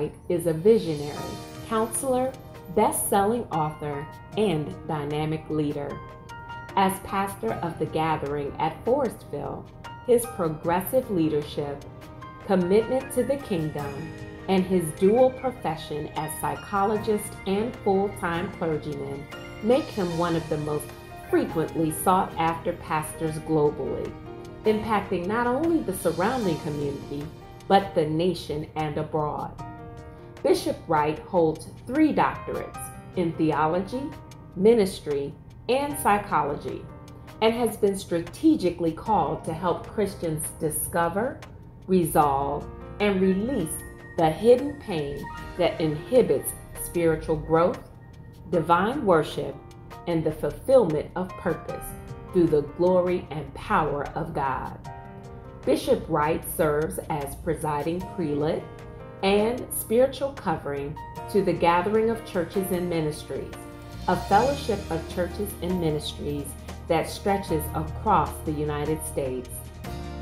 Wright is a visionary, counselor, best selling author, and dynamic leader. As pastor of the gathering at Forestville, his progressive leadership, commitment to the kingdom, and his dual profession as psychologist and full time clergyman make him one of the most frequently sought after pastors globally, impacting not only the surrounding community, but the nation and abroad. Bishop Wright holds three doctorates in theology, ministry, and psychology, and has been strategically called to help Christians discover, resolve, and release the hidden pain that inhibits spiritual growth, divine worship, and the fulfillment of purpose through the glory and power of God. Bishop Wright serves as presiding prelate and spiritual covering to the Gathering of Churches and Ministries, a fellowship of churches and ministries that stretches across the United States.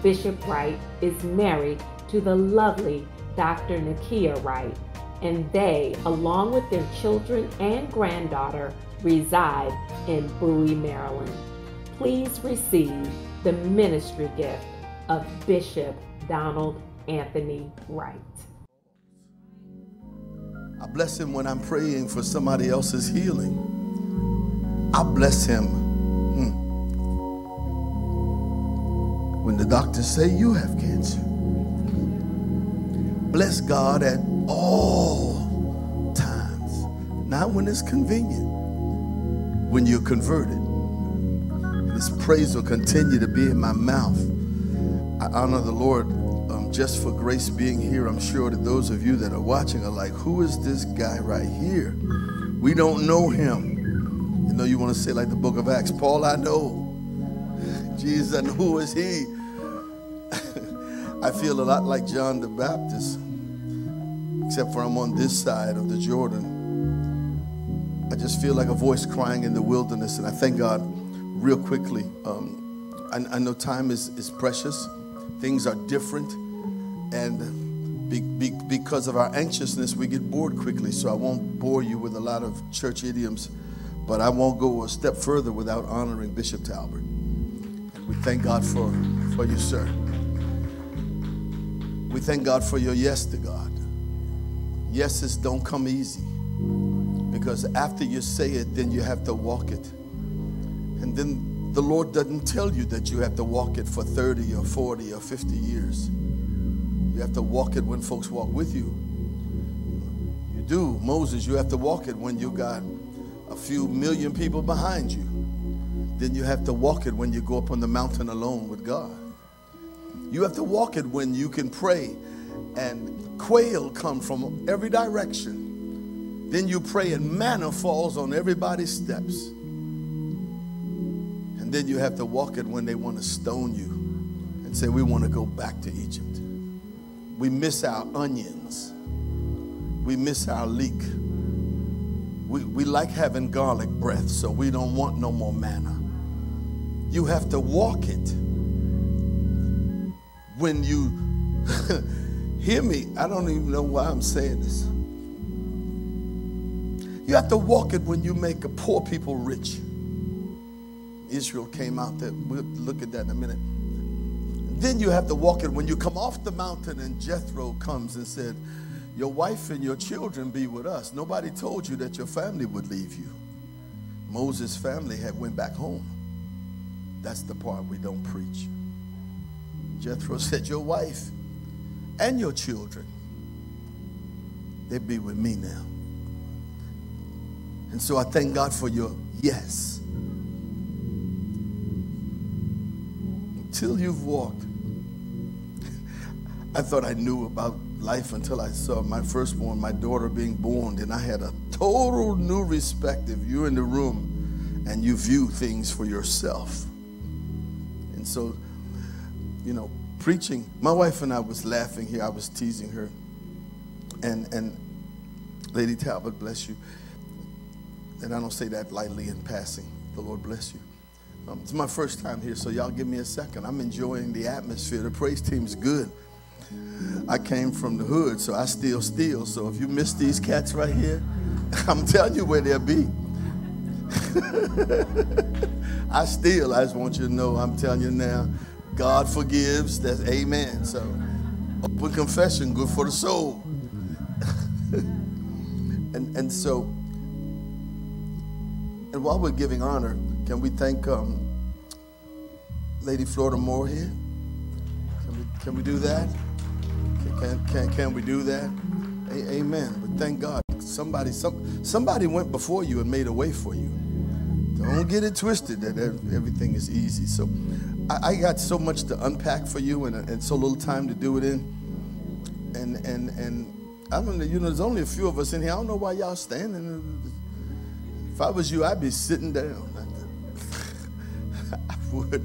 Bishop Wright is married to the lovely Dr. Nakia Wright, and they, along with their children and granddaughter, reside in Bowie, Maryland. Please receive the ministry gift of Bishop Donald Anthony Wright. I bless him when I'm praying for somebody else's healing. I bless him hmm, when the doctors say you have cancer. Bless God at all times, not when it's convenient, when you're converted. This praise will continue to be in my mouth. I honor the Lord just for grace being here. I'm sure that those of you that are watching are like, who is this guy right here? We don't know him. You know, you want to say like the book of Acts, Paul, I know. Jesus, and who is he? I feel a lot like John the Baptist, except for I'm on this side of the Jordan. I just feel like a voice crying in the wilderness, and I thank God real quickly. Um, I, I know time is, is precious things are different. And be, be, because of our anxiousness, we get bored quickly. So I won't bore you with a lot of church idioms, but I won't go a step further without honoring Bishop Talbert. And we thank God for, for you, sir. We thank God for your yes to God. Yeses don't come easy because after you say it, then you have to walk it. And then the Lord doesn't tell you that you have to walk it for 30 or 40 or 50 years. You have to walk it when folks walk with you. You do. Moses, you have to walk it when you got a few million people behind you. Then you have to walk it when you go up on the mountain alone with God. You have to walk it when you can pray and quail come from every direction. Then you pray and manna falls on everybody's steps. And then you have to walk it when they want to stone you and say, We want to go back to Egypt. We miss our onions, we miss our leek. We, we like having garlic breath, so we don't want no more manna. You have to walk it when you hear me. I don't even know why I'm saying this. You have to walk it when you make a poor people rich. Israel came out there. We'll look at that in a minute. Then you have to walk it when you come off the mountain and Jethro comes and said, Your wife and your children be with us. Nobody told you that your family would leave you. Moses' family had went back home. That's the part we don't preach. Jethro said, Your wife and your children, they be with me now. And so I thank God for your yes. Until you've walked. I thought I knew about life until I saw my firstborn, my daughter being born, and I had a total new respect if you're in the room and you view things for yourself. And so, you know, preaching, my wife and I was laughing here, I was teasing her. And and Lady Talbot, bless you. And I don't say that lightly in passing. The Lord bless you. Um, it's my first time here, so y'all give me a second. I'm enjoying the atmosphere. The praise team's good. I came from the hood, so I still steal. So if you miss these cats right here, I'm telling you where they'll be. I still, I just want you to know, I'm telling you now, God forgives. That's amen. So open confession, good for the soul. and and so, and while we're giving honor, can we thank um, Lady Florida Moore here? Can we, can we do that? Can, can, can, can we do that? A- amen. But thank God. Somebody, some, somebody went before you and made a way for you. Don't get it twisted that everything is easy. So I, I got so much to unpack for you and, and so little time to do it in. And, and, and I don't know, you know, there's only a few of us in here. I don't know why y'all standing. If I was you, I'd be sitting down. Would.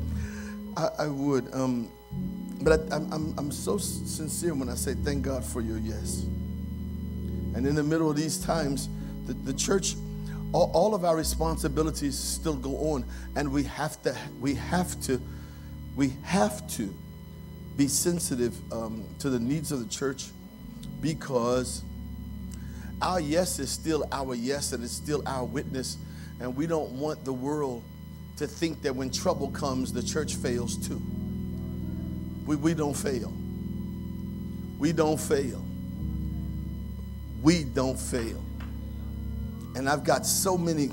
I, I would. Um, but I, I'm, I'm so sincere when I say thank God for your yes. And in the middle of these times, the, the church, all, all of our responsibilities still go on, and we have to, we have to, we have to be sensitive um, to the needs of the church because our yes is still our yes and it's still our witness, and we don't want the world to think that when trouble comes, the church fails too. We, we don't fail. We don't fail. We don't fail. And I've got so many,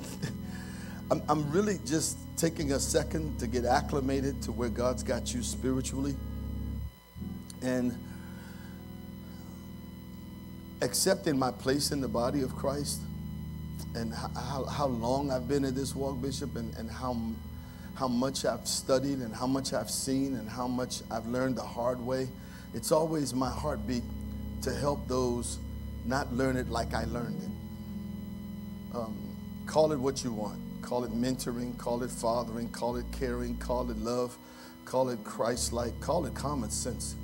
I'm, I'm really just taking a second to get acclimated to where God's got you spiritually. And accepting my place in the body of Christ and how, how long I've been in this walk, Bishop, and, and how, how much I've studied and how much I've seen and how much I've learned the hard way. It's always my heartbeat to help those not learn it like I learned it. Um, call it what you want. Call it mentoring, call it fathering, call it caring, call it love, call it Christ like, call it common sense.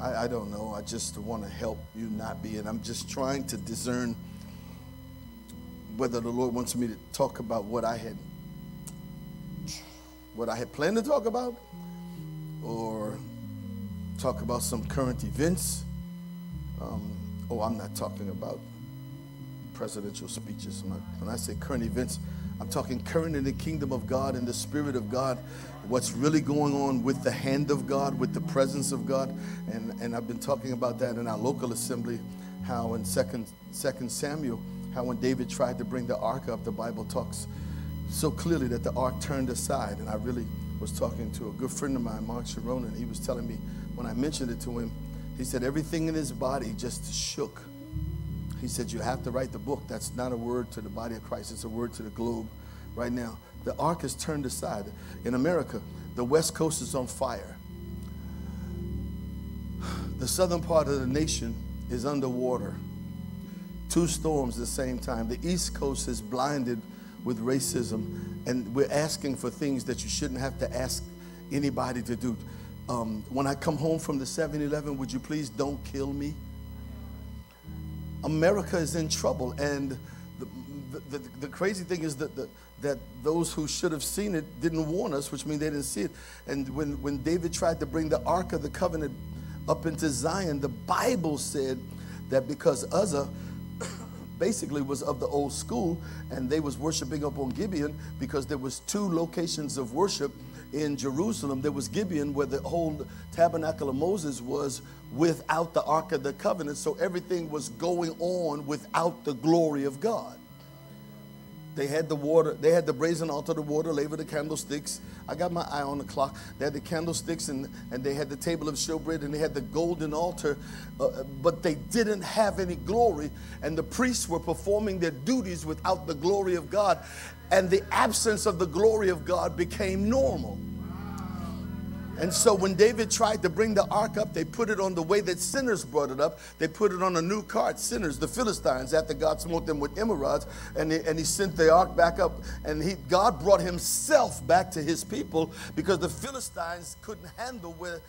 I, I don't know. I just want to help you not be. And I'm just trying to discern whether the Lord wants me to talk about what I had what I had planned to talk about or talk about some current events. Um, oh, I'm not talking about presidential speeches. When I say current events, I'm talking current in the kingdom of God, in the spirit of God, what's really going on with the hand of God, with the presence of God. And, and I've been talking about that in our local assembly, how in second, second Samuel, how when David tried to bring the ark up, the Bible talks so clearly that the ark turned aside. And I really was talking to a good friend of mine, Mark Chironna, and he was telling me when I mentioned it to him, he said everything in his body just shook. He said, You have to write the book. That's not a word to the body of Christ, it's a word to the globe right now. The ark is turned aside. In America, the West Coast is on fire. The southern part of the nation is underwater two storms at the same time. The East Coast is blinded with racism, and we're asking for things that you shouldn't have to ask anybody to do. Um, when I come home from the 7 Eleven, would you please don't kill me? America is in trouble, and the, the, the, the crazy thing is that, the, that those who should have seen it didn't warn us, which means they didn't see it. And when, when David tried to bring the Ark of the Covenant up into Zion, the Bible said that because Uzzah basically was of the old school and they was worshiping up on Gibeon because there was two locations of worship in Jerusalem. There was Gibeon where the whole tabernacle of Moses was without the Ark of the Covenant. So everything was going on without the glory of God. They had the water, they had the brazen altar, the water, laver the candlesticks. I got my eye on the clock. They had the candlesticks and, and they had the table of showbread and they had the golden altar, uh, but they didn't have any glory. And the priests were performing their duties without the glory of God. And the absence of the glory of God became normal. And so when David tried to bring the ark up, they put it on the way that sinners brought it up. They put it on a new cart, sinners, the Philistines, after God smote them with emerods, and he, and he sent the ark back up. And he, God brought himself back to his people because the Philistines couldn't handle where,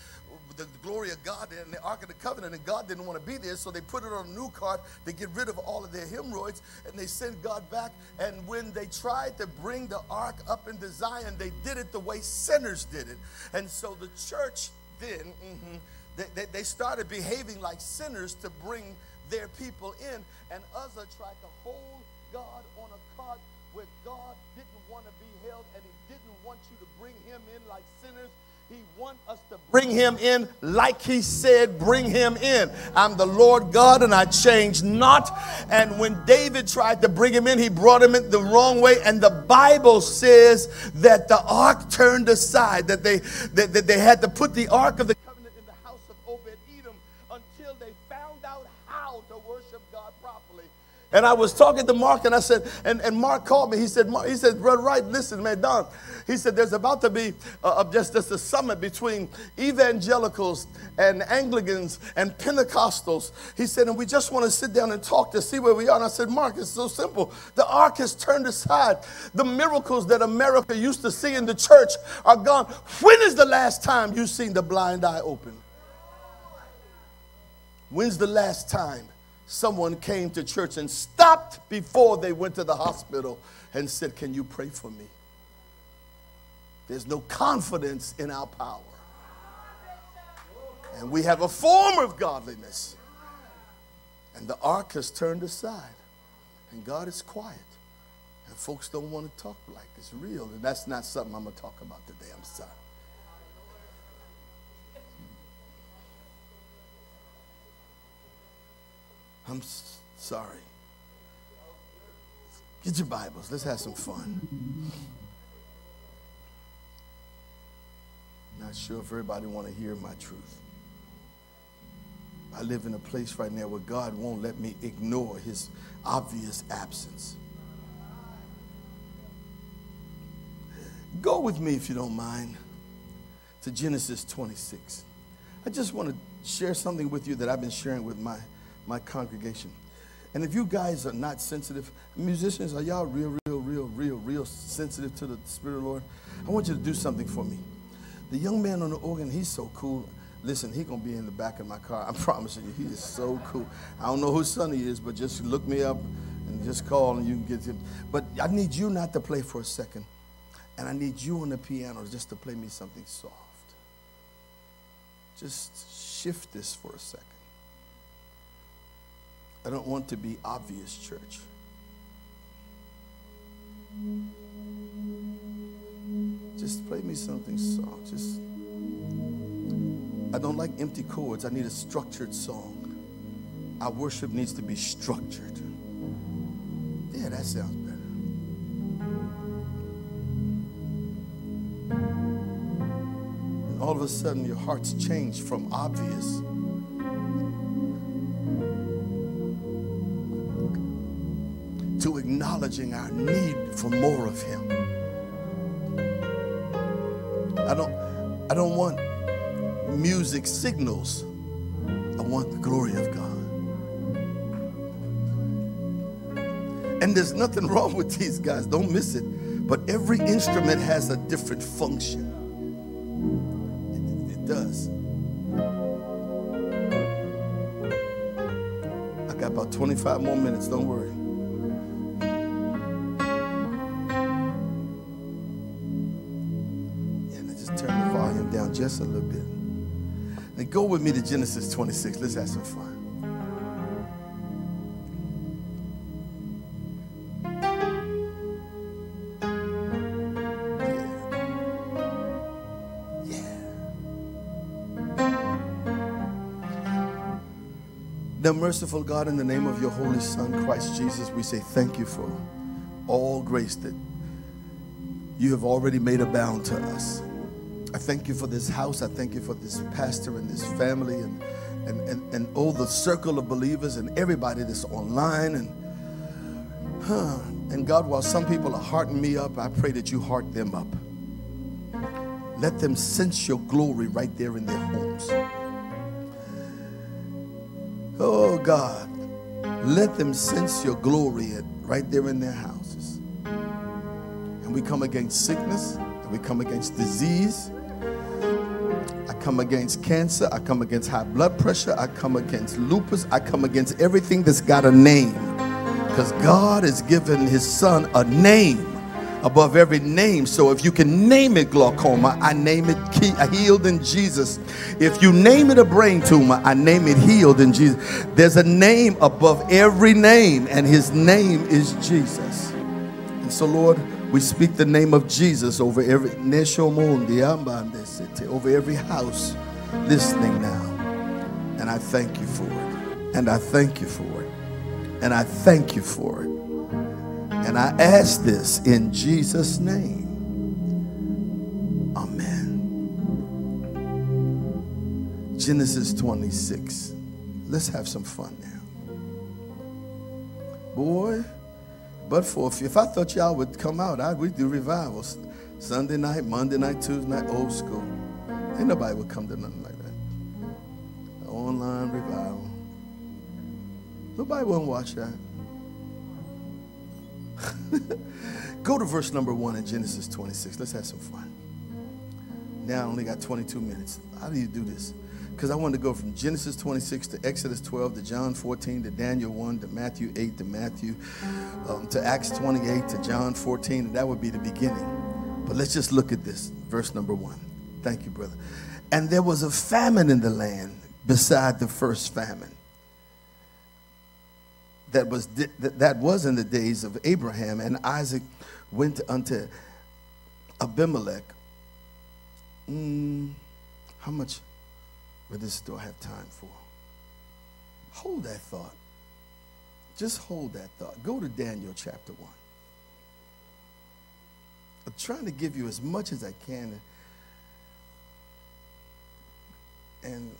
the, glory of God and the Ark of the Covenant, and God didn't want to be there, so they put it on a new cart to get rid of all of their hemorrhoids, and they sent God back. And when they tried to bring the Ark up into Zion, they did it the way sinners did it. And so the church then, mm-hmm, they, they, they started behaving like sinners to bring their people in. And Uzzah tried to hold God on a cart where God didn't want to be held and he didn't want you to bring him in like sinners. He wants us to bring him in like he said, bring him in. I'm the Lord God and I change not. And when David tried to bring him in, he brought him in the wrong way. And the Bible says that the ark turned aside, that they, that, that they had to put the ark of the covenant in the house of Obed Edom until they found out how to worship God properly. And I was talking to Mark and I said, and, and Mark called me. He said, he said, Brother Wright, listen, man, Don. He said, there's about to be uh, just, just a summit between evangelicals and Anglicans and Pentecostals. He said, and we just want to sit down and talk to see where we are. And I said, Mark, it's so simple. The ark has turned aside. The miracles that America used to see in the church are gone. When is the last time you seen the blind eye open? When's the last time someone came to church and stopped before they went to the hospital and said, Can you pray for me? There's no confidence in our power. And we have a form of godliness. And the ark has turned aside. And God is quiet. And folks don't want to talk like it's real. And that's not something I'm going to talk about today. I'm sorry. I'm sorry. Get your Bibles. Let's have some fun. Not sure if everybody want to hear my truth. I live in a place right now where God won't let me ignore his obvious absence. Go with me, if you don't mind, to Genesis 26. I just want to share something with you that I've been sharing with my my congregation. And if you guys are not sensitive, musicians, are y'all real, real, real, real, real sensitive to the Spirit of the Lord? I want you to do something for me. The young man on the organ, he's so cool. Listen, he gonna be in the back of my car. I'm promising you, he is so cool. I don't know whose son he is, but just look me up and just call and you can get him. But I need you not to play for a second. And I need you on the piano just to play me something soft. Just shift this for a second. I don't want to be obvious, church. Just play me something soft. Just I don't like empty chords. I need a structured song. Our worship needs to be structured. Yeah, that sounds better. And all of a sudden, your heart's changed from obvious to acknowledging our need for more of him. I don't I don't want music signals. I want the glory of God. And there's nothing wrong with these guys, don't miss it. But every instrument has a different function. It, it does. I got about 25 more minutes, don't worry. A little bit. And go with me to Genesis 26. Let's have some fun. Now, merciful God, in the name of your Holy Son, Christ Jesus, we say thank you for all grace that you have already made abound to us. I thank you for this house. I thank you for this pastor and this family and, and, and, and all the circle of believers and everybody that's online. And, huh, and God, while some people are hearting me up, I pray that you heart them up. Let them sense your glory right there in their homes. Oh God, let them sense your glory right there in their houses. And we come against sickness, and we come against disease, come against cancer. I come against high blood pressure. I come against lupus. I come against everything that's got a name. Because God has given his son a name above every name. So if you can name it glaucoma, I name it healed in Jesus. If you name it a brain tumor, I name it healed in Jesus. There's a name above every name, and his name is Jesus. And so, Lord, we speak the name of Jesus over every over every house listening now. And I thank you for it. And I thank you for it. And I thank you for it. And I ask this in Jesus' name. Amen. Genesis 26. Let's have some fun now. Boy, but for if I thought y'all would come out, I would do revivals. Sunday night, Monday night, Tuesday night, old school. Ain't nobody would come to nothing like that. Online revival. Nobody wouldn't watch that. Go to verse number one in Genesis 26. Let's have some fun. Now I only got 22 minutes. How do you do this? Because I want to go from Genesis 26 to Exodus 12 to John 14 to Daniel 1 to Matthew 8 to Matthew um, to Acts 28 to John 14. And that would be the beginning. But let's just look at this. Verse number one. Thank you, brother. And there was a famine in the land beside the first famine that was that was in the days of Abraham and Isaac went unto Abimelech. Mm, how much of this do I have time for? Hold that thought. Just hold that thought. Go to Daniel chapter 1. I'm trying to give you as much as I can. And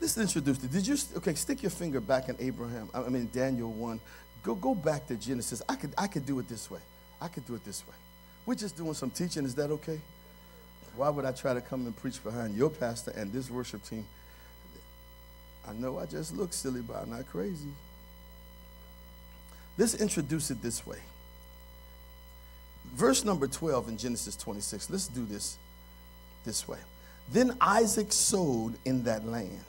Let's introduce it. Did you okay? Stick your finger back in Abraham. I mean Daniel one. Go go back to Genesis. I could I could do it this way. I could do it this way. We're just doing some teaching. Is that okay? Why would I try to come and preach behind your pastor and this worship team? I know I just look silly, but I'm not crazy. Let's introduce it this way. Verse number 12 in Genesis 26. Let's do this this way. Then Isaac sowed in that land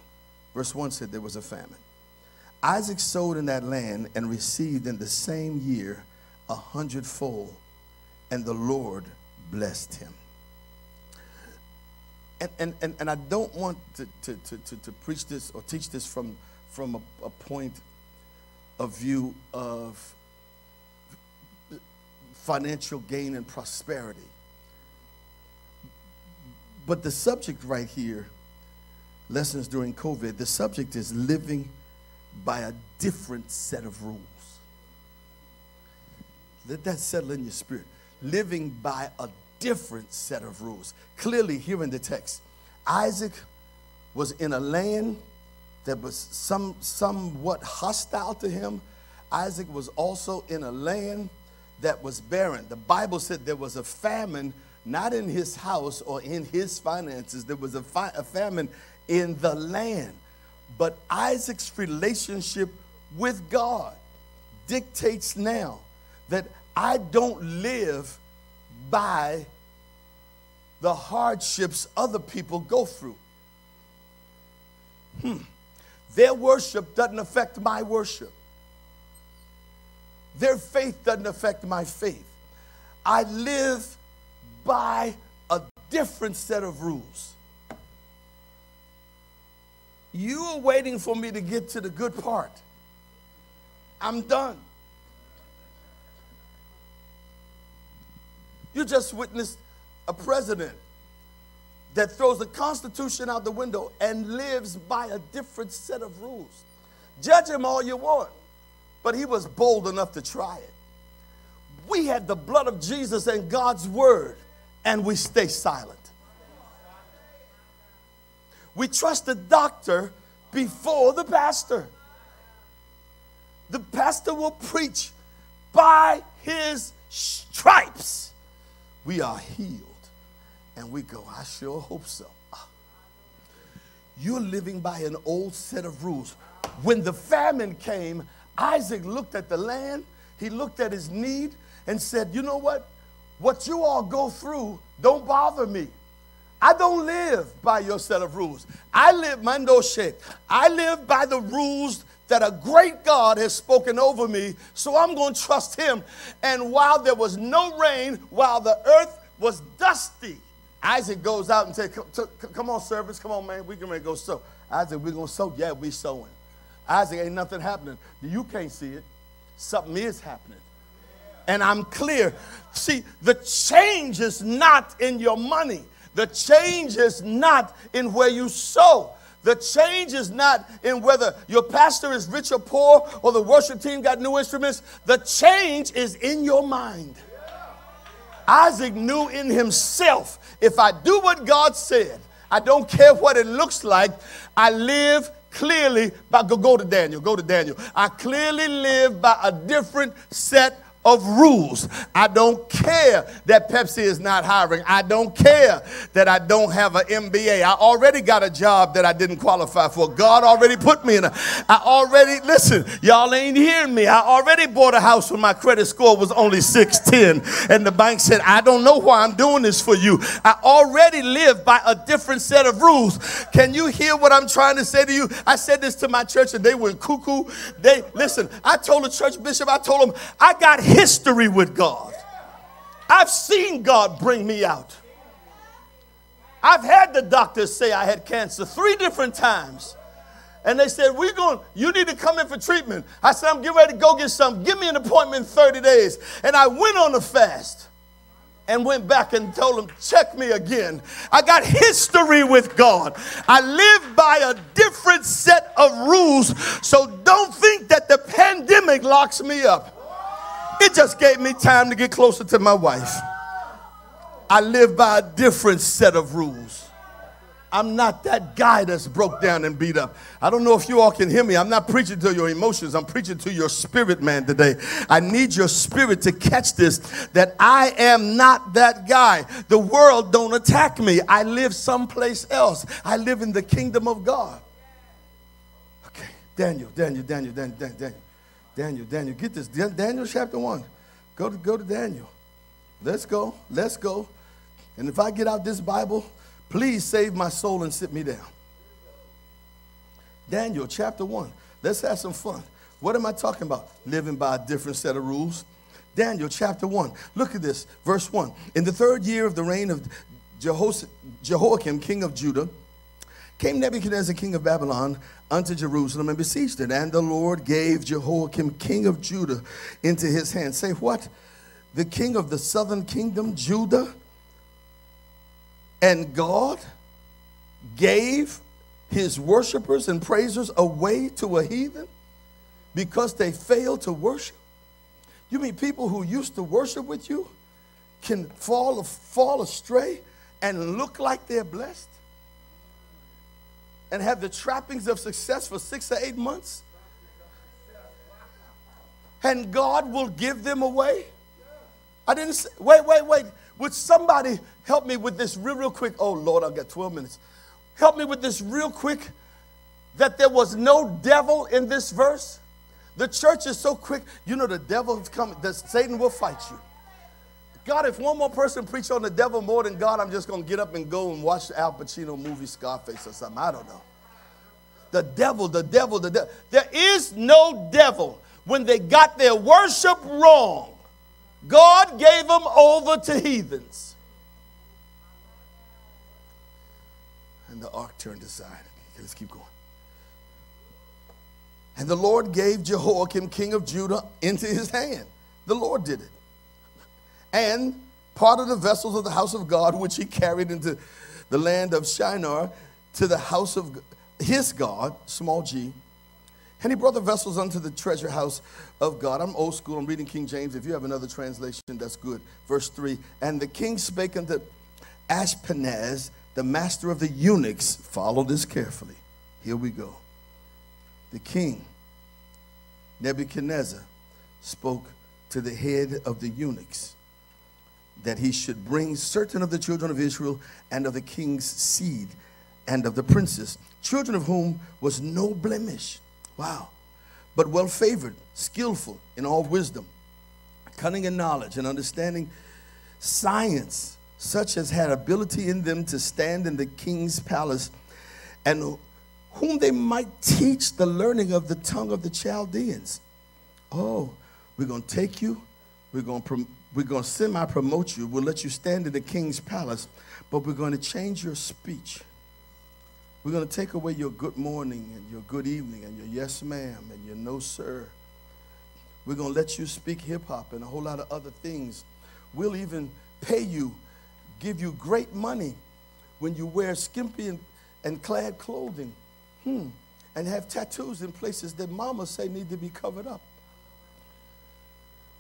Verse 1 said there was a famine. Isaac sowed in that land and received in the same year a hundredfold, and the Lord blessed him. And, and, and, and I don't want to, to, to, to, preach this or teach this from, from a, a point of view of financial gain and prosperity. But the subject right here lessons during COVID, the subject is living by a different set of rules. Let that settle in your spirit. Living by a different set of rules. Clearly, here in the text, Isaac was in a land that was some, somewhat hostile to him. Isaac was also in a land that was barren. The Bible said there was a famine not in his house or in his finances. There was a, fi- a famine in the land. But Isaac's relationship with God dictates now that I don't live by the hardships other people go through. Hmm. Their worship doesn't affect my worship. Their faith doesn't affect my faith. I live by a different set of rules. You are waiting for me to get to the good part. I'm done. You just witnessed a president that throws the Constitution out the window and lives by a different set of rules. Judge him all you want, but he was bold enough to try it. We had the blood of Jesus and God's word, and we stay silent. We trust the doctor before the pastor. The pastor will preach by his stripes. We are healed. And we go, I sure hope so. You're living by an old set of rules. When the famine came, Isaac looked at the land, he looked at his need, and said, You know what? What you all go through don't bother me. I don't live by your set of rules. I live, mando shape. I live by the rules that a great God has spoken over me, so I'm going to trust him. And while there was no rain, while the earth was dusty, Isaac goes out and says, Come on, servants, come on, man, we can go sow. Isaac, we're going to sow. Yeah, we're sowing. Isaac, ain't nothing happening. You can't see it. Something is happening. And I'm clear. See, the change is not in your money. The change is not in where you sow. The change is not in whether your pastor is rich or poor or the worship team got new instruments. The change is in your mind. Isaac knew in himself if I do what God said, I don't care what it looks like, I live clearly by go, go to Daniel, go to Daniel. I clearly live by a different set of rules. I don't care that Pepsi is not hiring. I don't care that I don't have an MBA. I already got a job that I didn't qualify for. God already put me in a. I already, listen, y'all ain't hearing me. I already bought a house when my credit score was only 610. And the bank said, I don't know why I'm doing this for you. I already live by a different set of rules. Can you hear what I'm trying to say to you? I said this to my church and they went cuckoo. They, listen, I told the church bishop, I told them, I got history with God. I've seen God bring me out. I've had the doctors say I had cancer three different times. And they said, We're going, you need to come in for treatment. I said, I'm getting ready to go get some. Give me an appointment in 30 days. And I went on a fast and went back and told them, check me again. I got history with God. I live by a different set of rules. So don't think that the pandemic locks me up. It just gave me time to get closer to my wife. I live by a different set of rules. I'm not that guy that's broke down and beat up. I don't know if you all can hear me. I'm not preaching to your emotions. I'm preaching to your spirit, man, today. I need your spirit to catch this that I am not that guy. The world don't attack me. I live someplace else. I live in the kingdom of God. Okay, Daniel, Daniel, Daniel, Daniel, Daniel. Daniel, Daniel, Daniel, get this. Daniel chapter 1. Go to, go to Daniel. Let's go. Let's go. And if I get out this Bible, please save my soul and sit me down. Daniel chapter 1. Let's have some fun. What am I talking about? Living by a different set of rules. Daniel chapter 1. Look at this, verse 1. In the third year of the reign of Jehoiakim, king of Judah, came Nebuchadnezzar, king of Babylon, unto Jerusalem and besieged it. And the Lord gave Jehoiakim, king of Judah, into his hand. Say what? The king of the southern kingdom, Judah, and God gave his worshipers and praisers away to a heathen because they failed to worship? You mean people who used to worship with you can fall, fall astray and look like they're blessed? And have the trappings of success for six or eight months? And God will give them away? I didn't say, wait, wait, wait. Would somebody help me with this real, real quick? Oh, Lord, I've got 12 minutes. Help me with this real quick that there was no devil in this verse. The church is so quick. You know, the devil coming, that Satan will fight you. God, if one more person preach on the devil more than God, I'm just going to get up and go and watch the Al Pacino movie Scarface or something. I don't know. The devil, the devil, the devil. There is no devil. When they got their worship wrong, God gave them over to heathens. And the ark turned aside. Okay, let's keep going. And the Lord gave Jehoiakim, king of Judah, into his hand. The Lord did it and part of the vessels of the house of God, which he carried into the land of Shinar to the house of his God, small g. And he brought the vessels unto the treasure house of God. I'm old school, I'm reading King James. If you have another translation, that's good. Verse 3 And the king spake unto Ashpenaz, the master of the eunuchs. Follow this carefully. Here we go. The king, Nebuchadnezzar, spoke to the head of the eunuchs that he should bring certain of the children of Israel and of the king's seed and of the princes, children of whom was no blemish. Wow. But well favored, skillful in all wisdom, cunning in knowledge and understanding science, such as had ability in them to stand in the king's palace, and whom they might teach the learning of the tongue of the Chaldeans. Oh, we're going to take you, we're going to, we're going to semi promote you, we'll let you stand in the king's palace, but we're going to change your speech. We're going to take away your good morning and your good evening and your yes ma'am and your no sir. We're going to let you speak hip hop and a whole lot of other things. We'll even pay you, give you great money when you wear skimpy and, and clad clothing hmm, and have tattoos in places that mama say need to be covered up.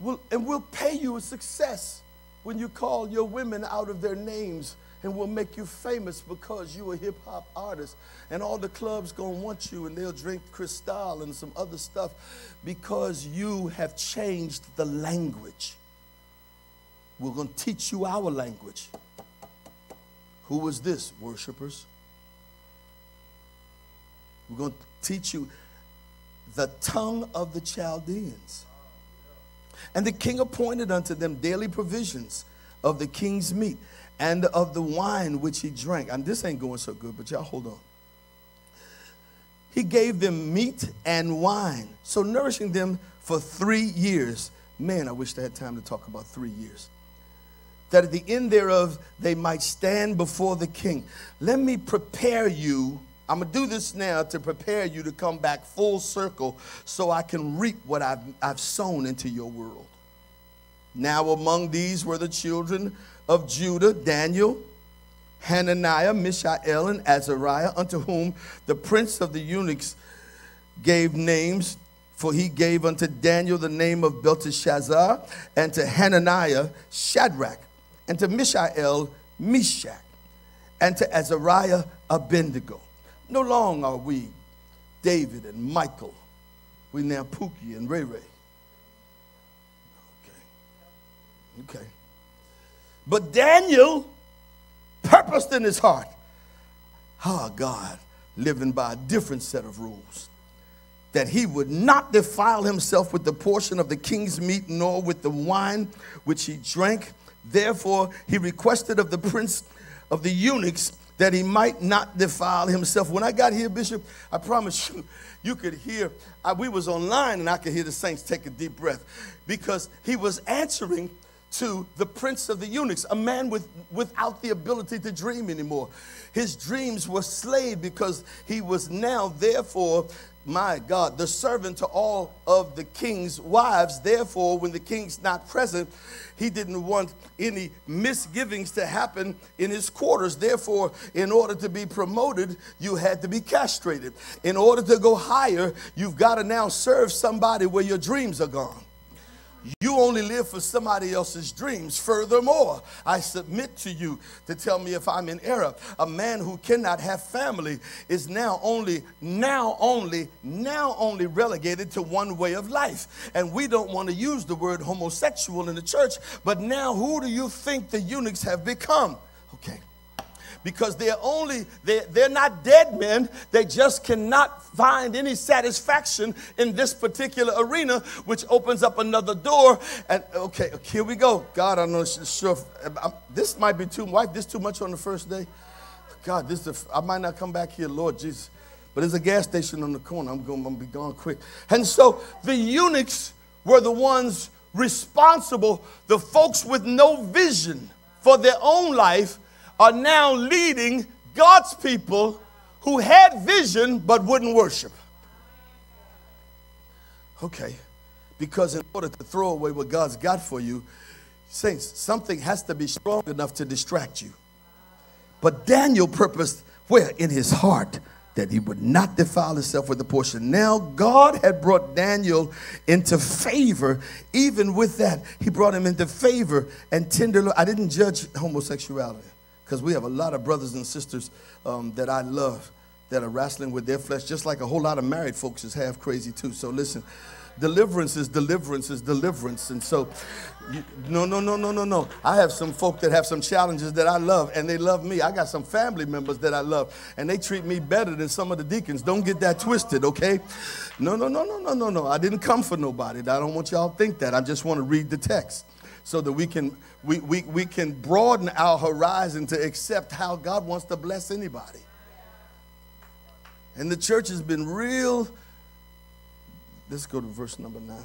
We'll, and we'll pay you a success when you call your women out of their names and we'll make you famous because you are a hip hop artist. And all the clubs gonna want you and they'll drink Cristal and some other stuff because you have changed the language. We're gonna teach you our language. Who was this? Worshippers. We're to teach you the tongue of the Chaldeans. And the king appointed unto them daily provisions of the king's meat and of the wine which he drank. And this ain't going so good, but y'all hold on. He gave them meat and wine, so nourishing them for three years. Man, I wish I had time to talk about three years. That at the end thereof they might stand before the king. Let me prepare you I'm going to do this now to prepare you to come back full circle so I can reap what I've, I've sown into your world. Now, among these were the children of Judah Daniel, Hananiah, Mishael, and Azariah, unto whom the prince of the eunuchs gave names. For he gave unto Daniel the name of Belteshazzar, and to Hananiah Shadrach, and to Mishael Meshach, and to Azariah Abednego. No longer are we David and Michael. We now Pookie and Ray Ray. Okay. Okay. But Daniel purposed in his heart, oh God, living by a different set of rules. That he would not defile himself with the portion of the king's meat, nor with the wine which he drank. Therefore, he requested of the prince of the eunuchs that he might not defile himself. When I got here, Bishop, I promise you, you could hear, I, we was online and I could hear the saints take a deep breath because he was answering to the prince of the eunuchs, a man with, without the ability to dream anymore. His dreams were slayed because he was now, therefore, my God, the servant to all of the king's wives. Therefore, when the king's not present, he didn't want any misgivings to happen in his quarters. Therefore, in order to be promoted, you had to be castrated. In order to go higher, you've got to now serve somebody where your dreams are gone. You only live for somebody else's dreams. Furthermore, I submit to you to tell me if I'm in error. A man who cannot have family is now only, now only, now only relegated to one way of life. And we don't want to use the word homosexual in the church, but now who do you think the eunuchs have become? Okay because they're only they're, they're not dead men. They just cannot find any satisfaction in this particular arena which opens up another door. And okay here we go. God i'm not sure if, this might be too wife this too much on the first day. God this is I might not come back here lord jesus. But there's a gas station on the corner. I'm going to be gone quick. And so the eunuchs were the ones responsible the folks with no vision for their own life are now leading God's people who had vision but wouldn't worship. Okay, because in order to throw away what God's got for you, saints, something has to be strong enough to distract you. But Daniel purposed where? In his heart that he would not defile himself with the portion. Now, God had brought Daniel into favor. Even with that, he brought him into favor and tender. I didn't judge homosexuality because we have a lot of brothers and sisters um, that I love that are wrestling with their flesh, just like a whole lot of married folks is half crazy too. So listen, deliverance is deliverance is deliverance. And so, you, no, no, no, no, no, no. I have some folk that have some challenges that I love, and they love me. I got some family members that I love, and they treat me better than some of the deacons. Don't get that twisted, okay? No, no, no, no, no, no, no. I didn't come for nobody. I don't want y'all to think that. I just want to read the text. So that we can we, we, we can broaden our horizon to accept how God wants to bless anybody. And the church has been real. Let's go to verse number nine.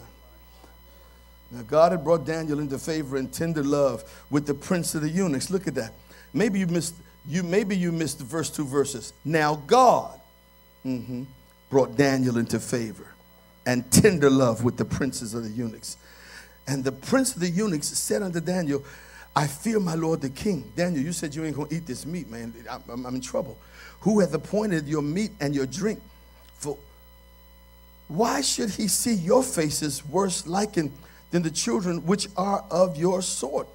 Now, God had brought Daniel into favor and tender love with the prince of the eunuchs. Look at that. Maybe you missed you maybe you missed the first two verses. Now God mm-hmm, brought Daniel into favor and tender love with the princes of the eunuchs. And the prince of the eunuchs said unto Daniel, I fear my lord the king. Daniel, you said you ain't gonna eat this meat, man. I'm, I'm in trouble. Who hath appointed your meat and your drink? For why should he see your faces worse likened than the children which are of your sort?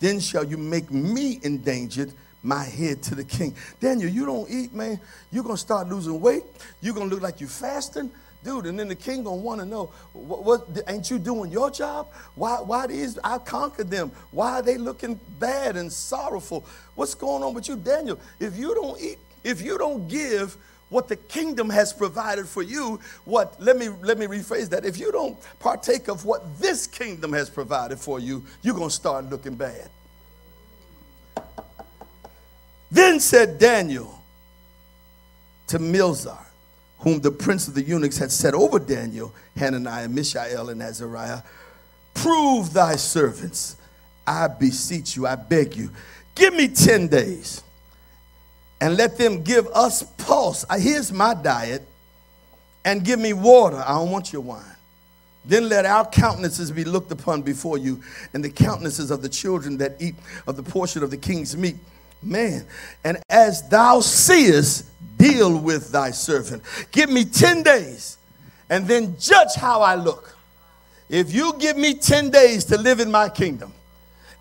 Then shall you make me endangered my head to the king. Daniel, you don't eat, man. You're going to start losing weight. You're going to look like you're fasting. Dude, and then the king gonna want to know, what, what, ain't you doing your job? Why, why these, I conquered them. Why are they looking bad and sorrowful? What's going on with you, Daniel? If you don't eat, if you don't give what the kingdom has provided for you, what, let me, let me rephrase that. If you don't partake of what this kingdom has provided for you, you're gonna start looking bad. Then said Daniel to Melzar, whom the prince of the eunuchs had set over Daniel, Hananiah, Mishael, and Azariah, prove thy servants. I beseech you, I beg you, give me 10 days and let them give us pulse. Uh, here's my diet and give me water. I don't want your wine. Then let our countenances be looked upon before you, and the countenances of the children that eat of the portion of the king's meat man. And as thou seest, deal with thy servant. Give me 10 days and then judge how I look. If you give me 10 days to live in my kingdom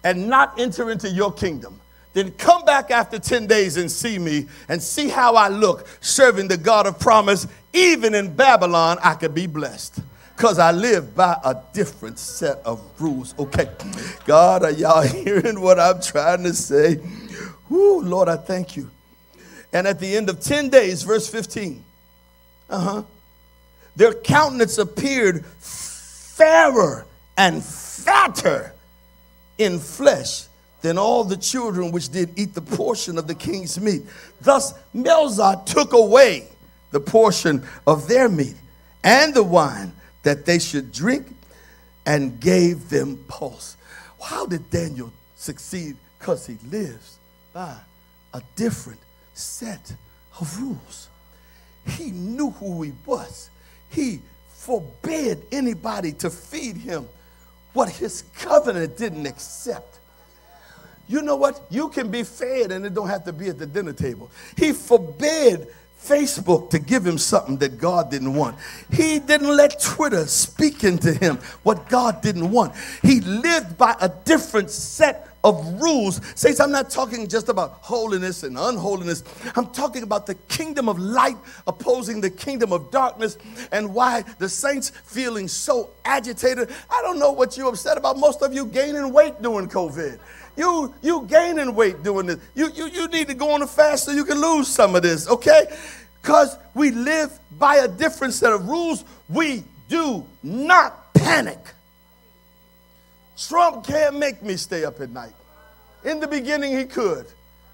and not enter into your kingdom, then come back after 10 days and see me and see how I look serving the God of promise. Even in Babylon, I could be blessed because I live by a different set of rules. Okay, God, are y'all hearing what I'm trying to say? Whoo, Lord, I thank you. And at the end of 10 days, verse 15, uh huh, their countenance appeared fairer and fatter in flesh than all the children which did eat the portion of the king's meat. Thus, Melzar took away the portion of their meat and the wine that they should drink and gave them pulse. How did Daniel succeed? Because he lives by a different set of rules. He knew who he was. He forbade anybody to feed him what his covenant didn't accept. You know what? You can be fed and it don't have to be at the dinner table. He forbade Facebook to give him something that God didn't want. He didn't let Twitter speak into him what God didn't want. He lived by a different set of rules. Saints, I'm not talking just about holiness and unholiness. I'm talking about the kingdom of light opposing the kingdom of darkness and why the saints feeling so agitated. I don't know what you're upset about. Most of you gaining weight during COVID. You you gaining weight doing this. You, you, you need to go on a fast so you can lose some of this, okay? Because we live by a different set of rules. We do not panic. Trump can't make me stay up at night. In the beginning, he could.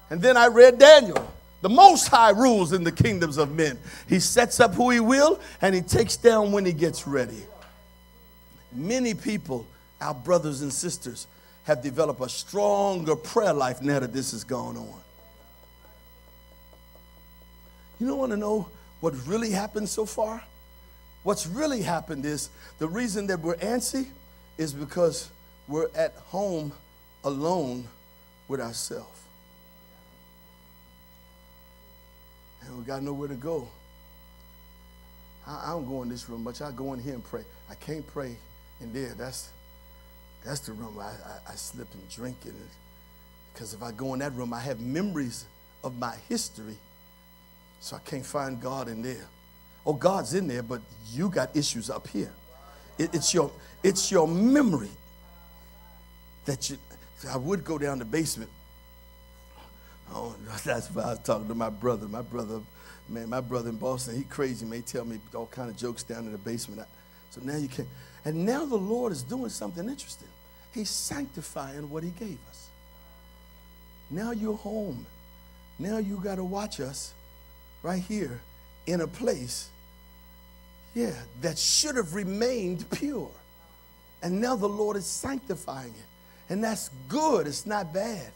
And then I read Daniel. The Most High rules in the kingdoms of men. He sets up who he will and he takes down when he gets ready. Many people, our brothers and sisters, have developed a stronger prayer life now that this has gone on. You don't want to know what really happened so far? What's really happened is the reason that we're antsy is because we're at home alone with ourselves. And we got nowhere to go. I, I, don't go in this room much. I go in here and pray. I can't pray in there. That's that's the room I, I, I slip and drink in it. Because if I go in that room, I have memories of my history. So I can't find God in there. Oh, God's in there, but you got issues up here. It, it's your it's your memory that you, I would go down the basement. Oh, that's why I was talking to my brother. My brother, man, my brother in Boston, he crazy. He tell me all kind of jokes down in the basement. So now you can. not And now the Lord is doing something interesting. He's sanctifying what He gave us. Now you're home. Now you got to watch us right here in a place, yeah, that should have remained pure. And now the Lord is sanctifying it. And that's good, it's not bad.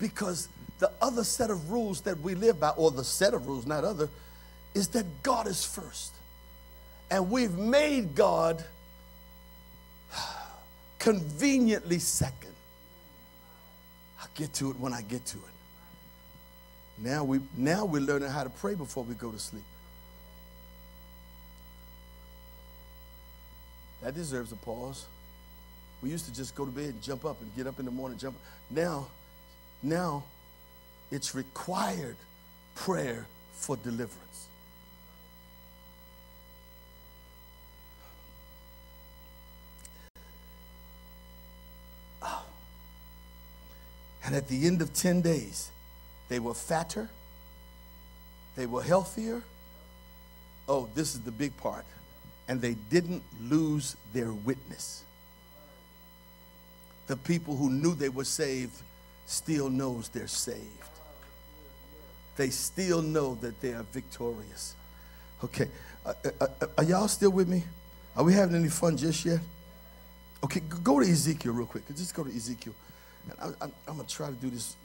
Because the other set of rules that we live by, or the set of rules, not other, is that God is first. And we've made God conveniently second. I'll get to it when I get to it. Now we now we're learning how to pray before we go to sleep. That deserves a pause. We used to just go to bed and jump up and get up in the morning, jump. Now, now it's required prayer for deliverance. And at the end of 10 days, they were fatter, they were healthier. Oh, this is the big part. And they didn't lose their witness. The people who knew they were saved still knows they're saved. They still know that they are victorious. Okay, uh, uh, uh, are y'all still with me? Are we having any fun just yet? Okay, go to Ezekiel real quick. Just go to Ezekiel. And I, am going to try to do this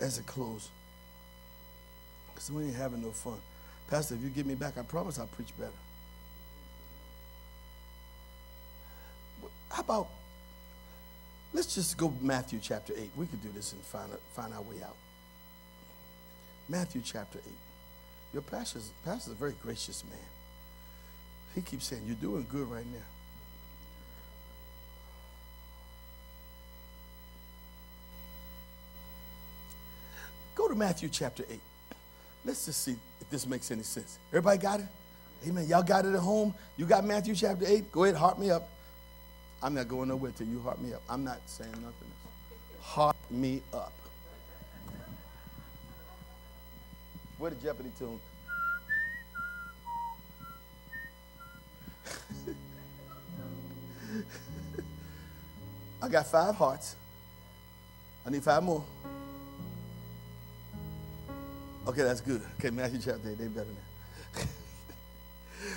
as a close. Because we ain't having no fun. Pastor, if you give me back, I promise I'll preach better. How about, let's just go Matthew chapter 8. We could do this and find, find our way out. Matthew chapter 8. Your pastor's, pastor's a very gracious man. He keeps saying, You're doing good right now. To Matthew chapter 8. Let's just see if this makes any sense. Everybody got it? Amen. Y'all got it at home? You got Matthew chapter 8? Go ahead, heart me up. I'm not going nowhere till you heart me up. I'm not saying nothing. Heart me up. Where the Jeopardy tune? I got five hearts. I need five more. Okay, that's good. Okay, Matthew chapter 8, they better now.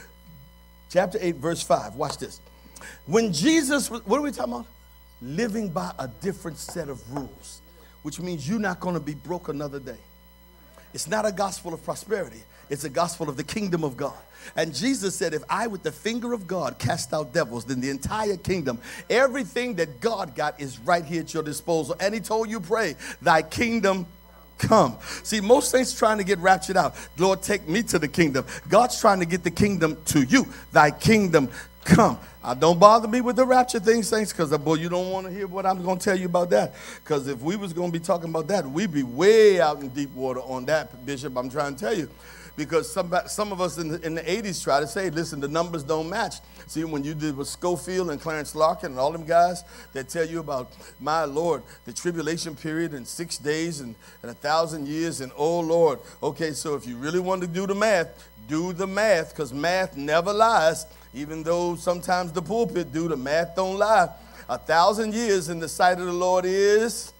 chapter 8, verse 5. Watch this. When Jesus, what are we talking about? Living by a different set of rules, which means you're not going to be broke another day. It's not a gospel of prosperity. It's a gospel of the kingdom of God. And Jesus said, If I with the finger of God cast out devils, then the entire kingdom, everything that God got is right here at your disposal. And He told you, Pray, Thy kingdom come. See, most saints trying to get raptured out. Lord, take me to the kingdom. God's trying to get the kingdom to you. Thy kingdom come. I don't bother me with the rapture thing, saints, because uh, boy, you don't want to hear what I'm going to tell you about that. Because if we was going to be talking about that, we'd be way out in deep water on that, Bishop. I'm trying to tell you because some, some of us in the, in the 80s try to say, listen, the numbers don't match. See, when you did with Scofield and Clarence Larkin and all them guys that tell you about, my Lord, the tribulation period in six days and, and a thousand years, and oh Lord. Okay, so if you really want to do the math, do the math because math never lies. Even though sometimes the pulpit do, the math don't lie. A thousand years in the sight of the Lord is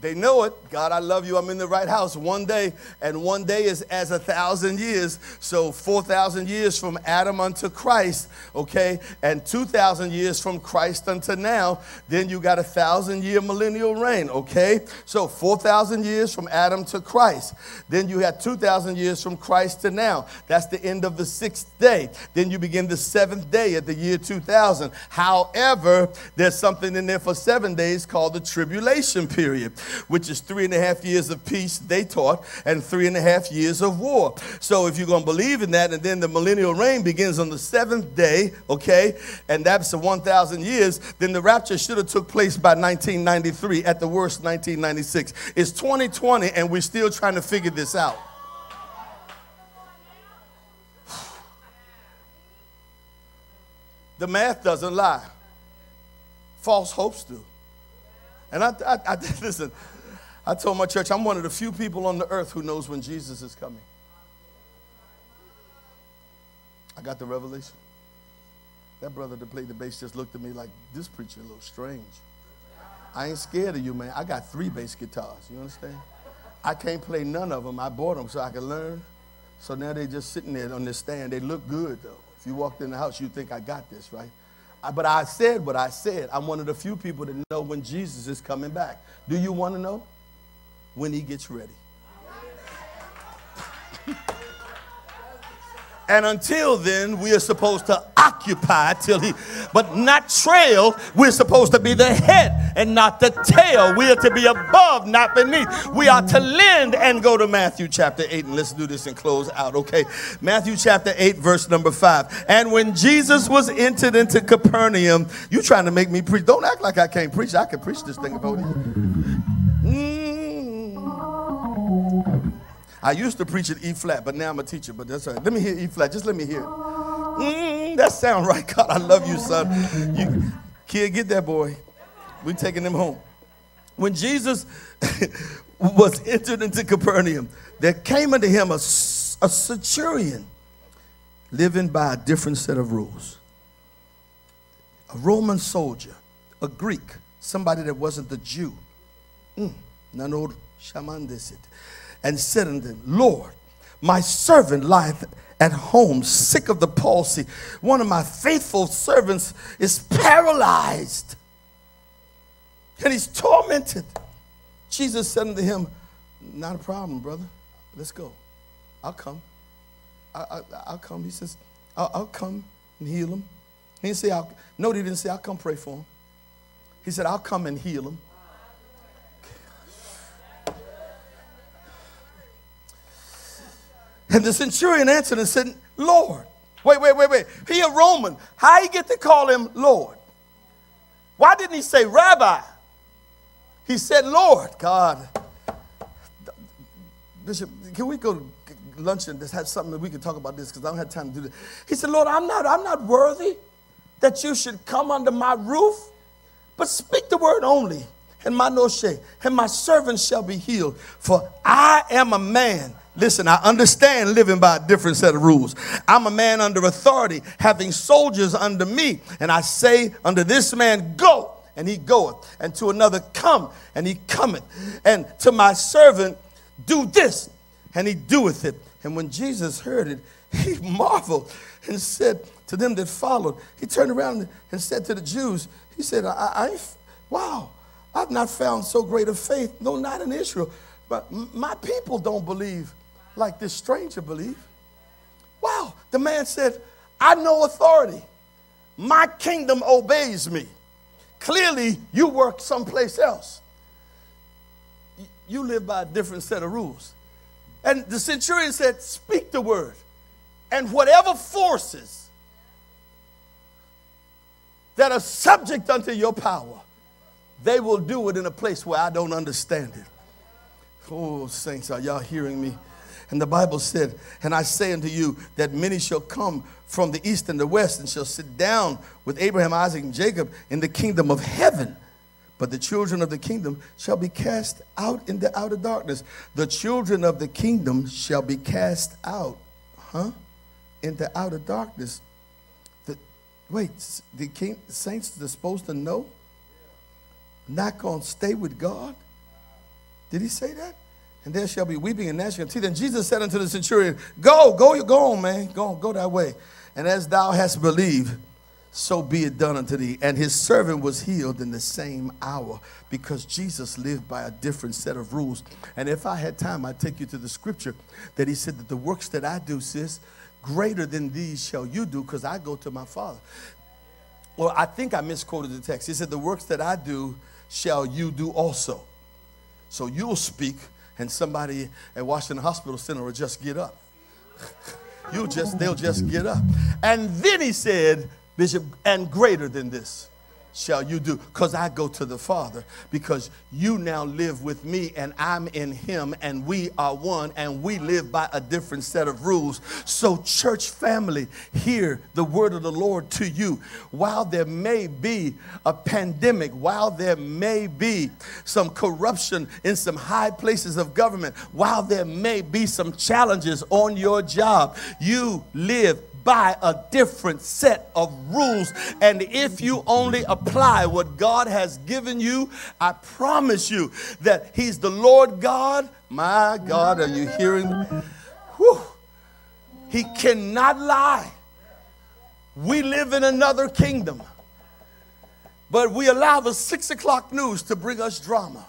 they know it. God, I love you. I'm in the right house one day, and one day is as a thousand years. So 4,000 years from Adam unto Christ, okay, and 2,000 years from Christ unto now. Then you got a thousand year millennial reign, okay? So 4,000 years from Adam to Christ. Then you had 2,000 years from Christ to now. That's the end of the sixth day. Then you begin the seventh day at the year 2000. However, there's something in there for seven days called the tribulation period which is three and a half years of peace, they taught, and three and a half years of war. So if you're going to believe in that, and then the millennial reign begins on the seventh day, okay, and that's the 1,000 years, then the rapture should have took place by 1993, at the worst 1996. It's 2020, and we're still trying to figure this out. The math doesn't lie. False hopes do. And I, I, I, listen, I told my church, I'm one of the few people on the earth who knows when Jesus is coming. I got the revelation. That brother that played the bass just looked at me like, this preacher a little strange. I ain't scared of you, man. I got three bass guitars. You understand? I can't play none of them. I bought them so I could learn. So now they're just sitting there on this stand. They look good, though. If you walked in the house, you'd think I got this, right? But I said what I said. I'm one of the few people that know when Jesus is coming back. Do you want to know? When he gets ready. And until then, we are supposed to occupy till he, but not trail. We're supposed to be the head and not the tail. We are to be above, not beneath. We are to lend and go to Matthew chapter 8. And let's do this and close out, okay? Matthew chapter 8, verse number 5. And when Jesus was entered into Capernaum, you trying to make me preach. Don't act like I can't preach. I can preach this thing about you. I used to preach at E flat, but now I'm a teacher. But that's all right. Let me hear E flat. Just let me hear it. Mm, that sound right, God. I love you, son. You, kid, get that boy. We're taking him home. When Jesus was entered into Capernaum, there came unto him a, a centurion living by a different set of rules. A Roman soldier, a Greek, somebody that wasn't the Jew. Mm, and said unto him, Lord, my servant lieth at home, sick of the palsy. One of my faithful servants is paralyzed and he's tormented. Jesus said unto him, Not a problem, brother. Let's go. I'll come. I, will come. He says, I'll, I'll, come and heal him. He didn't say, I'll, no, he didn't say, I'll come pray for him. He said, I'll come and heal him. And the centurion answered and said, Lord. Wait, wait, wait, wait. He a Roman. How he get to call him Lord? Why didn't he say Rabbi? He said Lord. God. Bishop, can we go to lunch and just have something that we can talk about this because I don't have time to do this. He said, Lord, I'm not, I'm not worthy that you should come under my roof, but speak the word only, and my no and my servant shall be healed. For I am a man Listen, I understand living by a different set of rules. I'm a man under authority, having soldiers under me. And I say unto this man, Go, and he goeth. And to another, Come, and he cometh. And to my servant, Do this, and he doeth it. And when Jesus heard it, he marveled and said to them that followed, He turned around and said to the Jews, He said, I, I wow, I've not found so great a faith, no, not in Israel. But my people don't believe like this stranger believe. Wow, the man said, I know authority. My kingdom obeys me. Clearly, you work someplace else. You live by a different set of rules. And the centurion said, Speak the word. And whatever forces that are subject unto your power, they will do it in a place where I don't understand it. Oh, saints, are y'all hearing me? And the Bible said, And I say unto you that many shall come from the east and the west and shall sit down with Abraham, Isaac, and Jacob in the kingdom of heaven. But the children of the kingdom shall be cast out into outer darkness. The children of the kingdom shall be cast out, huh? Into outer darkness. The, wait, the king, saints are supposed to know? Not going to stay with God? Did he say that? And there shall be weeping and gnashing of teeth. And Jesus said unto the centurion, Go, go, go on, man. Go on, go that way. And as thou hast believed, so be it done unto thee. And his servant was healed in the same hour because Jesus lived by a different set of rules. And if I had time, I'd take you to the scripture that he said that the works that I do, sis, greater than these shall you do because I go to my Father. Well, I think I misquoted the text. He said, The works that I do shall you do also. So you'll speak and somebody at Washington Hospital Center will just get up. you just, they'll just get up. And then he said, Bishop, and greater than this shall you do because I go to the Father because you now live with me and I'm in him and we are one and we live by a different set of rules. So, church family, hear the word of the Lord to you. While there may be a pandemic, while there may be some corruption in some high places of government, while there may be some challenges on your job, you live by a different set of rules. And if you only apply what God has given you, I promise you that He's the Lord God. My God, are you hearing? Whew. He cannot lie. We live in another kingdom. But we allow the six o'clock news to bring us drama.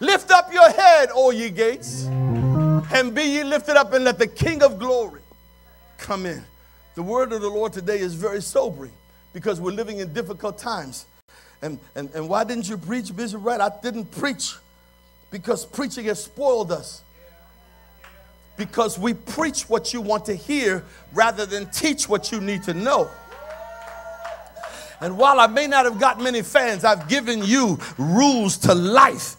Lift up your head, O ye gates, and be ye lifted up, and let the King of glory come in. The word of the Lord today is very sobering because we're living in difficult times. And, and, and why didn't you preach, Bishop Wright? I didn't preach because preaching has spoiled us. Because we preach what you want to hear rather than teach what you need to know. And while I may not have got many fans, I've given you rules to life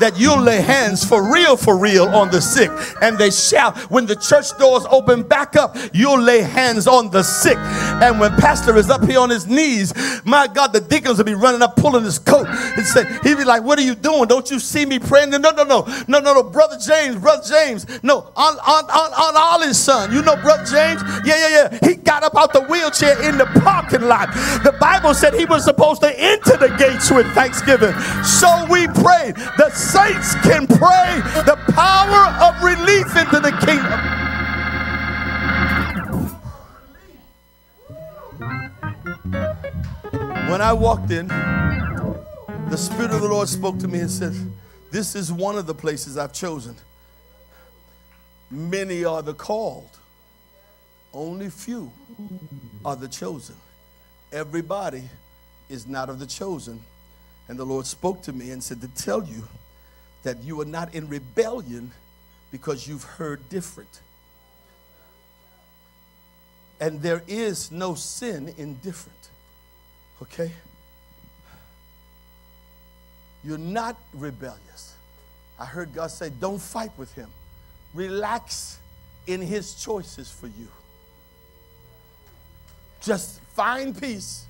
that you'll lay hands for real, for real on the sick. And they shall, when the church doors open back up, you'll lay hands on the sick. And when pastor is up here on his knees, my God, the deacons will be running up, pulling his coat and say, he'd be like, what are you doing? Don't you see me praying? No, no, no, no, no, no, no, brother James, brother James. No, on, on, on, on Ollie's son. You know brother James? Yeah, yeah, yeah. He got up out the wheelchair in the parking lot. The Bible said he was supposed to enter the gates with thanksgiving. So we prayed. The saints can pray the power of relief into the kingdom. When I walked in, the Spirit of the Lord spoke to me and said, This is one of the places I've chosen. Many are the called, only few are the chosen. Everybody is not of the chosen. And the Lord spoke to me and said to tell you that you are not in rebellion because you've heard different. And there is no sin in different. Okay? You're not rebellious. I heard God say, don't fight with him. Relax in his choices for you. Just find peace.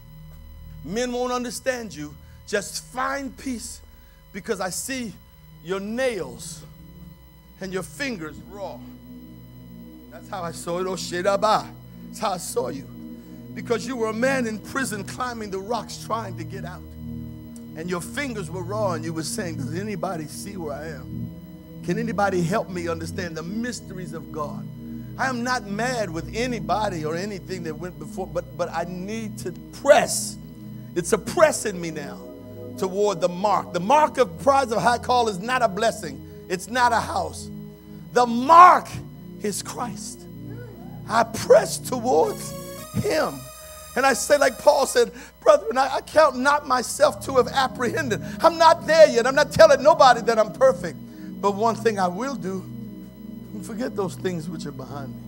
Men won't understand you. Just find peace because I see your nails and your fingers raw. That's how I saw it. Oh, Shedaba. Ah, That's how I saw you. Because you were a man in prison climbing the rocks trying to get out. And your fingers were raw, and you were saying, Does anybody see where I am? Can anybody help me understand the mysteries of God? I am not mad with anybody or anything that went before, but, but I need to press. It's a press in me now toward the mark. The mark of prize of high call is not a blessing, it's not a house. The mark is Christ. I press towards Him. And I say, like Paul said, brethren, I, I count not myself to have apprehended. I'm not there yet. I'm not telling nobody that I'm perfect. But one thing I will do, forget those things which are behind me.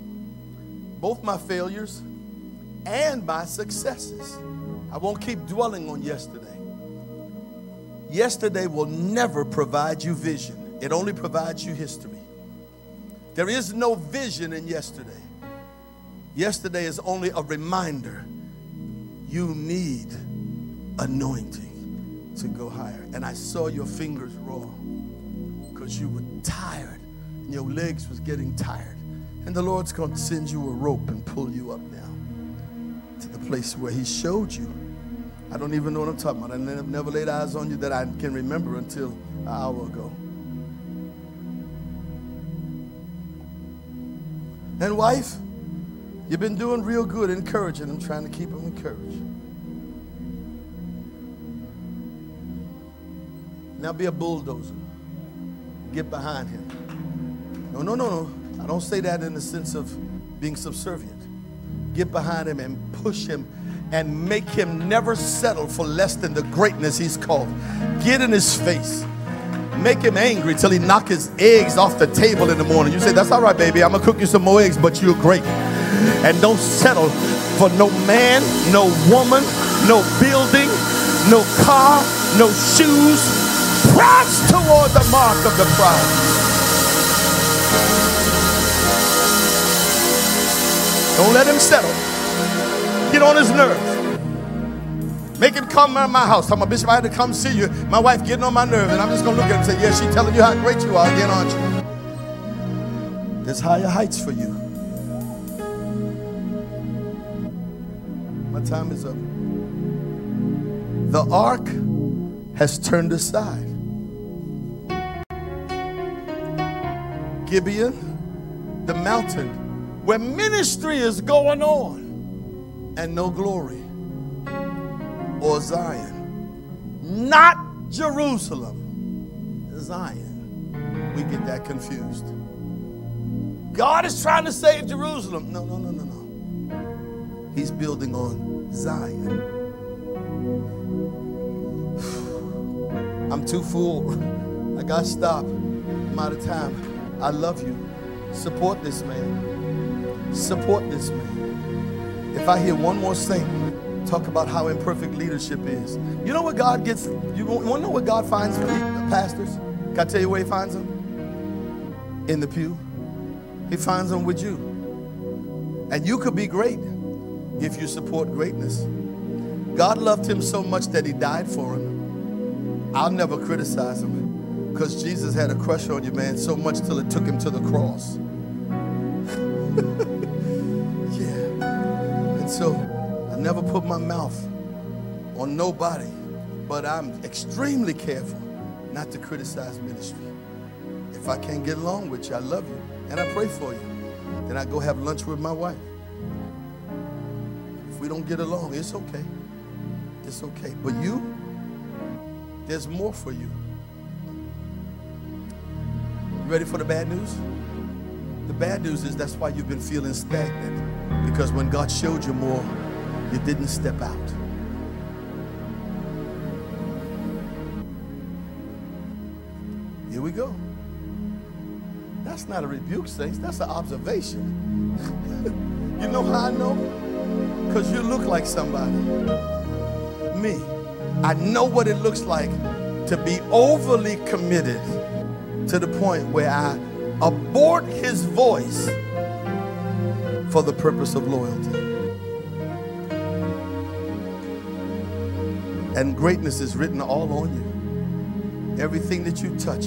Both my failures and my successes. I won't keep dwelling on yesterday. Yesterday will never provide you vision, it only provides you history. There is no vision in yesterday. Yesterday is only a reminder you need anointing to go higher. And I saw your fingers raw because you were tired and your legs was getting tired. And the Lord's going to send you a rope and pull you up now to the place where He showed you I don't even know what I'm talking about. I never laid eyes on you that I can remember until an hour ago. And wife, you've been doing real good encouraging them, trying to keep them encouraged. Now be a bulldozer. Get behind him. No, no, no, no. I don't say that in the sense of being subservient. Get behind him and push him and make him never settle for less than the greatness he's called. Get in his face. Make him angry till he knock his eggs off the table in the morning. You say, that's all right, baby. I'm going to cook you some more eggs, but you're great. And don't settle for no man, no woman, no building, no car, no shoes. Press toward the mark of the prize. Don't let him settle get on his nerves. Make him come to my house. Tell my bishop I had to come see you. My wife getting on my nerves, and I'm just gonna look at him and say, Yeah, she's telling you how great you are again, aren't you? There's higher heights for you. My time is up. The ark has turned aside. Gibeon, the mountain where ministry is going on and no glory, or Zion, not Jerusalem, Zion. We get that confused. God is trying to save Jerusalem. No, no, no, no, no. He's building on Zion. I'm too full. I got to stop. I'm out of time. I love you. Support this man. Support this man. If I hear one more saint talk about how imperfect leadership is, you know what God gets? You want to know what God finds pastors? Can I tell you where He finds them? In the pew. He finds them with you. And you could be great if you support greatness. God loved him so much that he died for him. I'll never criticize him. Because Jesus had a crush on you, man, so much till it took him to the cross. I never put my mouth on nobody, but I'm extremely careful not to criticize ministry. If I can't get along with you, I love you and I pray for you. Then I go have lunch with my wife. If we don't get along, it's okay. It's okay. But you, there's more for you ready for the bad news? The bad news is that's why you've been feeling stagnant. Because when God showed you more, you didn't step out. Here we go. That's not a rebuke, saints. That's an observation. you know how I know? Because you look like somebody. Me. I know what it looks like to be overly committed to the point where I abort his voice for the purpose of loyalty. And greatness is written all on you. Everything that you touch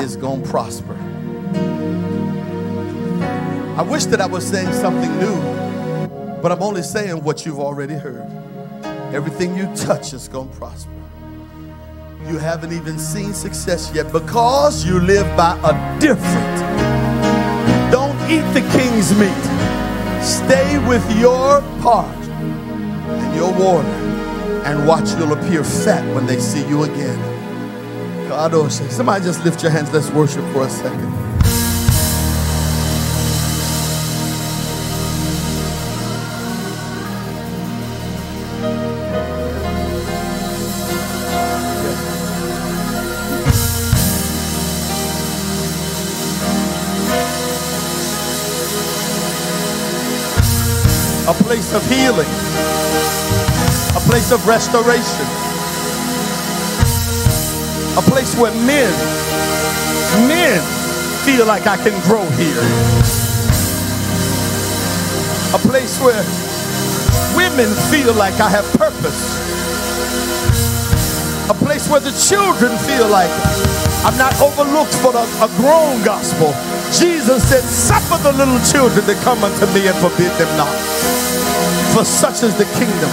is going to prosper. I wish that I was saying something new, but I'm only saying what you've already heard. Everything you touch is going to prosper you haven't even seen success yet because you live by a different. Don't eat the king's meat. Stay with your part and your water and watch you'll appear fat when they see you again. God, oh, somebody just lift your hands. Let's worship for a second. Place of healing, a place of restoration, a place where men, men feel like I can grow here. A place where women feel like I have purpose. A place where the children feel like I'm not overlooked for the, a grown gospel. Jesus said, Suffer the little children to come unto me and forbid them not for such is the kingdom.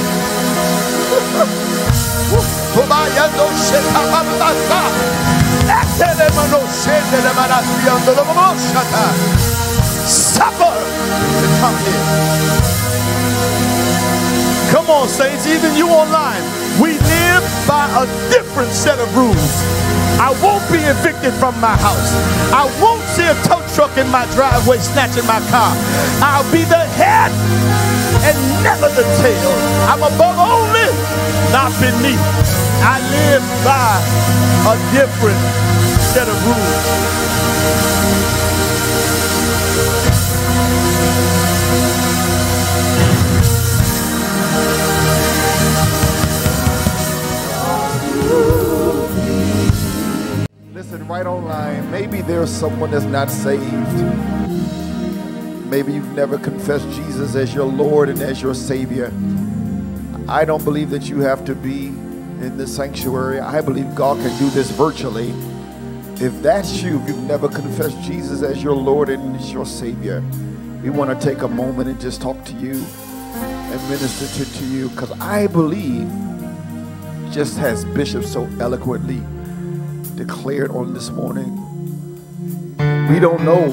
Suffer to come here. Come on, saints, even you online. We live by a different set of rules. I won't be evicted from my house. I won't see a tow truck in my driveway snatching my car. I'll be the head and never the tail. I'm above only, not beneath. I live by a different set of rules. Right online, maybe there's someone that's not saved. Maybe you've never confessed Jesus as your Lord and as your Savior. I don't believe that you have to be in the sanctuary. I believe God can do this virtually. If that's you, if you've never confessed Jesus as your Lord and as your Savior, we want to take a moment and just talk to you. and minister to, to you because I believe, just as Bishop so eloquently declared on this morning, we don't know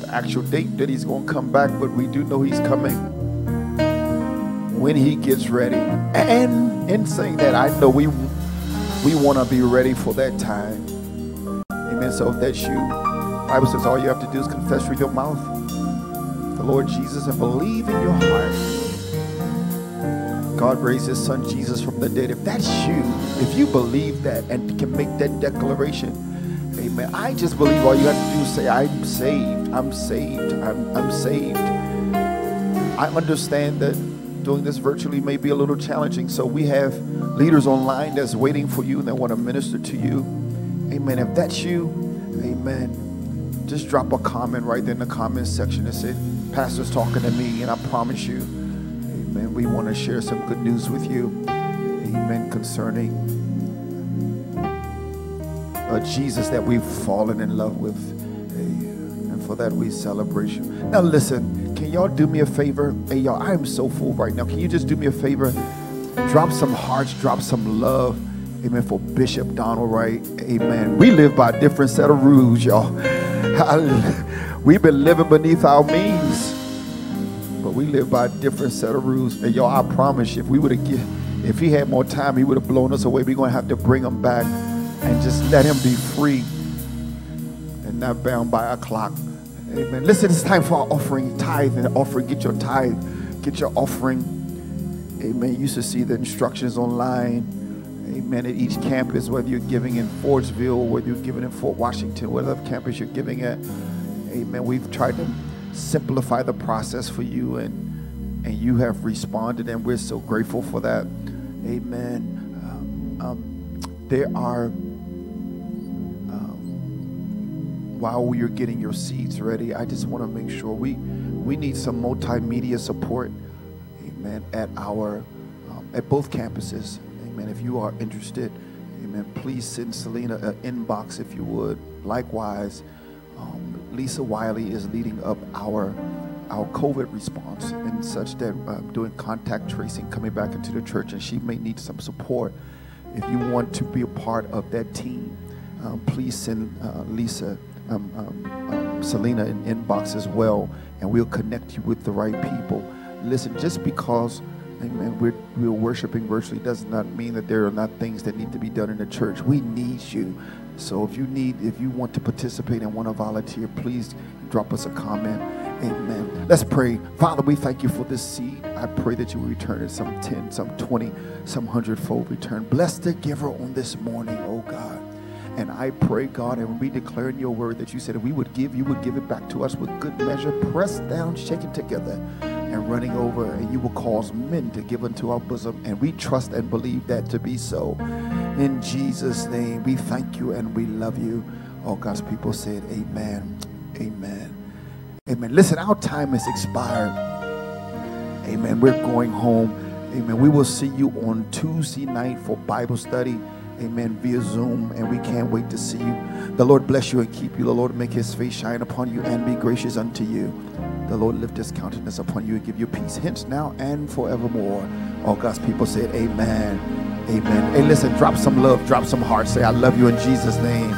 the actual date that he's going to come back, but we do know he's coming when he gets ready. And in saying that, I know we we want to be ready for that time. Amen. So if that's you, Bible says all you have to do is confess with your mouth the Lord Jesus and believe in your heart. God raised his son Jesus from the dead. If that's you, if you believe that and can make that declaration, amen. I just believe all you have to do is say, I'm saved, I'm saved, I'm, I'm saved. I understand that doing this virtually may be a little challenging. So we have leaders online that's waiting for you and that want to minister to you. Amen. If that's you, amen. Just drop a comment right there in the comment section and say, Pastor's talking to me, and I promise you, amen, we want to share some good news with you. Amen. Concerning a Jesus that we've fallen in love with. And for that we celebrate you. Now listen, can y'all do me a favor? Hey y'all, I am so full right now. Can you just do me a favor? Drop some hearts, drop some love. Amen. For Bishop Donald Wright. Amen. We live by a different set of rules, y'all. We've been living beneath our means. We live by a different set of rules. And y'all, I promise you, if we would have if he had more time, he would have blown us away. We're gonna have to bring him back and just let him be free and not bound by a clock. Amen. Listen, it's time for our offering, tithe and offering. Get your tithe, get your offering. Amen. You should see the instructions online. Amen. At each campus, whether you're giving in Forestville, whether you're giving in Fort Washington, whatever campus you're giving at. Amen. We've tried to simplify the process for you, and and you have responded, and we're so grateful for that. Amen. Um, um, there are while you're getting your seeds ready, I just want to make sure we we need some multimedia support, amen, at our um, at both campuses, amen. If you are interested, amen, please send Selena an inbox if you would. Likewise, um, Lisa Wiley is leading up our our COVID response and such that uh, doing contact tracing coming back into the church, and she may need some support. If you want to be a part of that team, um, please send uh, Lisa um, um, um, Selena in inbox as well, and we'll connect you with the right people. Listen, just because Amen. We're, we're worshiping virtually does not mean that there are not things that need to be done in the church. We need you. So if you need, if you want to participate and want to volunteer, please drop us a comment. Amen. Let's pray. Father, we thank you for this seed. I pray that you will return it some 10, some 20, some hundredfold return. Bless the giver on this morning, oh God. And I pray, God, and we declare in your word that you said if we would give, you would give it back to us with good measure, pressed down, shaken together, and running over, and you will cause men to give unto our bosom. And we trust and believe that to be so. In Jesus' name, we thank you and we love you. All God's people said, Amen. Amen. Amen. Listen, our time has expired. Amen. We're going home. Amen. We will see you on Tuesday night for Bible study amen, via Zoom, and we can't wait to see you. The Lord bless you and keep you. The Lord make his face shine upon you and be gracious unto you. The Lord lift his countenance upon you and give you peace, hence now and forevermore. All God's people said, Amen. Amen. Hey, listen, drop some love, drop some heart. Say, I love you in Jesus' name.